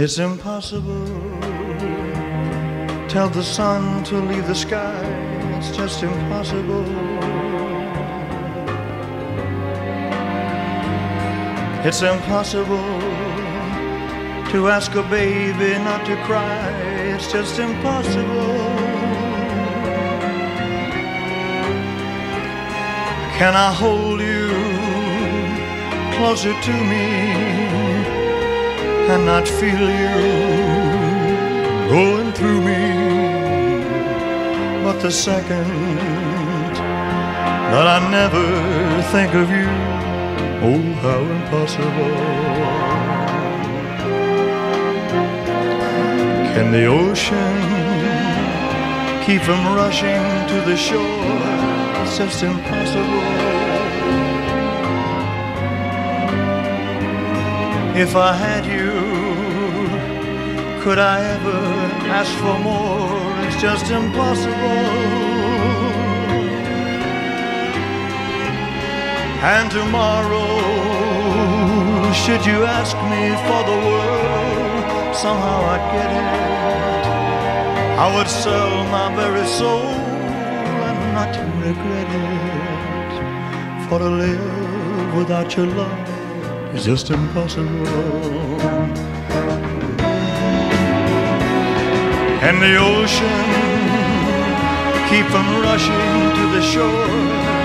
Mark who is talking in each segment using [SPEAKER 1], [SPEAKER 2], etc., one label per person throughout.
[SPEAKER 1] It's impossible. Tell the sun to leave the sky. It's just impossible. It's impossible to ask a baby not to cry. It's just impossible. Can I hold you closer to me and not feel you going through me? But the second that I never think of you, oh, how impossible. Can the ocean keep from rushing to the shore? It's just impossible. If I had you, could I ever ask for more? It's just impossible. And tomorrow, should you ask me for the world, somehow I'd get it. I would sell my very soul and not regret it. For to live without your love is just impossible. And the ocean keep from rushing to the shore.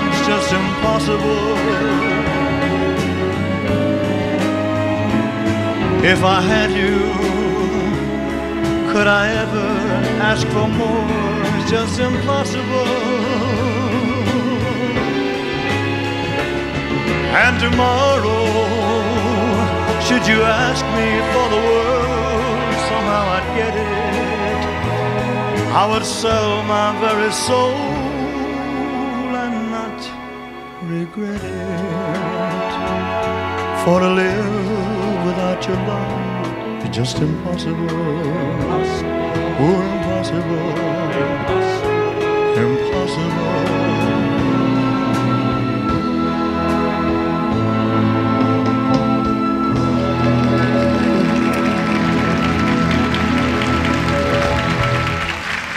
[SPEAKER 1] It's just impossible. If I had you, could I ever ask for more? It's just impossible. And tomorrow, should you ask me for the world, somehow I'd get it. I would sell my very soul and not regret it. For to live without your love is just impossible. Oh. Impossible.